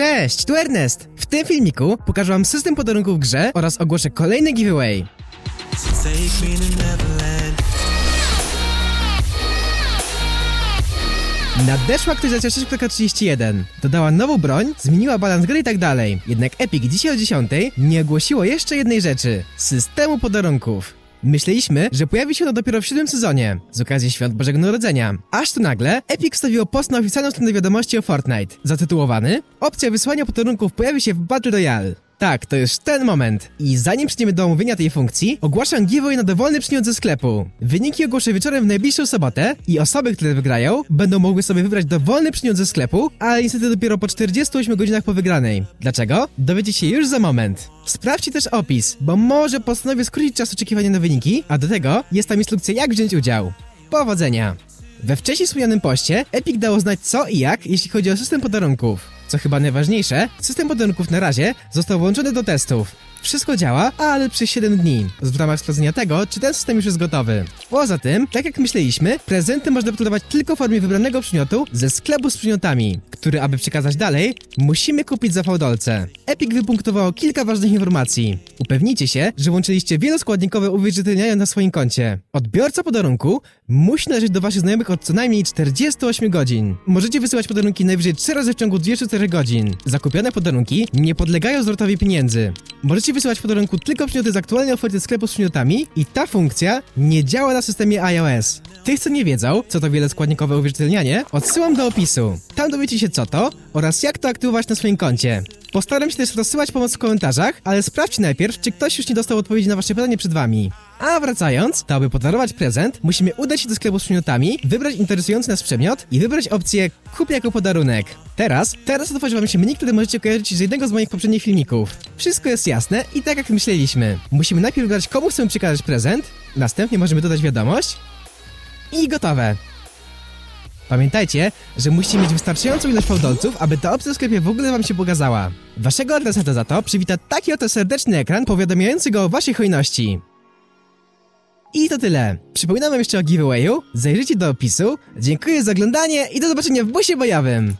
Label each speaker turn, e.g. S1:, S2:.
S1: Cześć, tu Ernest! W tym filmiku pokażę wam system podarunków w grze oraz ogłoszę kolejny giveaway. Nadeszła aktualizacja 6.31. Dodała nową broń, zmieniła balans gry i tak dalej. Jednak Epic dzisiaj o 10 nie ogłosiło jeszcze jednej rzeczy. Systemu podarunków. Myśleliśmy, że pojawi się ono dopiero w siódmym sezonie, z okazji Świąt Bożego Narodzenia. Aż tu nagle Epic wstawiło post na oficjalną stronę wiadomości o Fortnite, zatytułowany Opcja wysłania podarunków pojawi się w Battle Royale. Tak, to już ten moment. I zanim przejdziemy do omówienia tej funkcji, ogłaszam giveaway na dowolny przymiot ze sklepu. Wyniki ogłoszę wieczorem w najbliższą sobotę i osoby, które wygrają, będą mogły sobie wybrać dowolny przymiot ze sklepu, ale niestety dopiero po 48 godzinach po wygranej. Dlaczego? Dowiecie się już za moment. Sprawdźcie też opis, bo może postanowię skrócić czas oczekiwania na wyniki, a do tego jest tam instrukcja jak wziąć udział. Powodzenia! We wcześniej wspomnianym poście Epic dało znać co i jak, jeśli chodzi o system podarunków. Co chyba najważniejsze, system podarunków na razie został włączony do testów. Wszystko działa, ale przez 7 dni, w ramach sprawdzenia tego, czy ten system już jest gotowy. Poza tym, tak jak myśleliśmy, prezenty można wyprodukować tylko w formie wybranego przymiotu ze sklepu z przymiotami, który aby przekazać dalej, musimy kupić za fałdolce. Epic wypunktowało kilka ważnych informacji. Upewnijcie się, że łączyliście wieloskładnikowe uwierzytelniania na swoim koncie. Odbiorca podarunku musi należeć do waszych znajomych od co najmniej 48 godzin. Możecie wysyłać podarunki najwyżej 3 razy w ciągu 24 godzin. Zakupione podarunki nie podlegają zwrotowi pieniędzy. Możecie wysyłać podarunku tylko przymioty z aktualnej oferty sklepu z przymiotami i ta funkcja nie działa na systemie iOS. Tych, co nie wiedzą, co to wieloskładnikowe uwierzytelnianie, odsyłam do opisu. Tam dowiecie się co to oraz jak to aktywować na swoim koncie. Postaram się też rozsyłać pomoc w komentarzach, ale sprawdźcie najpierw, czy ktoś już nie dostał odpowiedzi na wasze pytanie przed wami. A wracając, to aby podarować prezent, musimy udać się do sklepu z przedmiotami, wybrać interesujący nas przedmiot i wybrać opcję kup jako podarunek. Teraz, teraz otworzy wam się menu, które możecie kojarzyć z jednego z moich poprzednich filmików. Wszystko jest jasne i tak jak myśleliśmy. Musimy najpierw wybrać komu chcemy przekazać prezent, następnie możemy dodać wiadomość i gotowe. Pamiętajcie, że musicie mieć wystarczającą ilość fałdolców, aby ta opcja w sklepie w ogóle wam się pokazała. Waszego adresata za to przywita taki oto serdeczny ekran powiadamiający go o waszej hojności. I to tyle. Przypominam wam jeszcze o giveawayu, zajrzyjcie do opisu, dziękuję za oglądanie i do zobaczenia w busie bojowym.